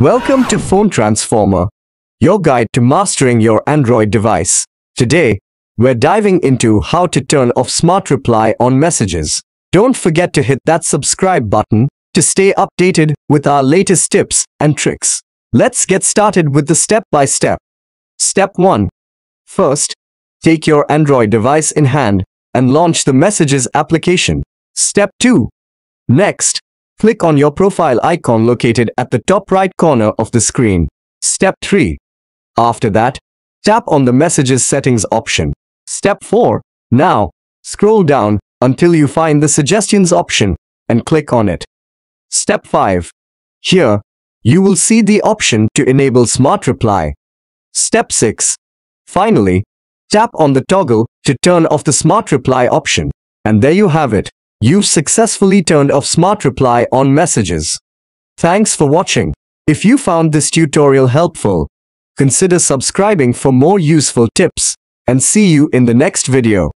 Welcome to Phone Transformer, your guide to mastering your Android device. Today, we're diving into how to turn off Smart Reply on messages. Don't forget to hit that subscribe button to stay updated with our latest tips and tricks. Let's get started with the step by step. Step 1. First, take your Android device in hand and launch the Messages application. Step 2. Next, click on your profile icon located at the top right corner of the screen. Step 3. After that, tap on the Messages settings option. Step 4. Now, scroll down until you find the Suggestions option and click on it. Step 5. Here, you will see the option to enable Smart Reply. Step 6. Finally, tap on the toggle to turn off the Smart Reply option. And there you have it. You've successfully turned off Smart Reply on messages. Thanks for watching. If you found this tutorial helpful, consider subscribing for more useful tips and see you in the next video.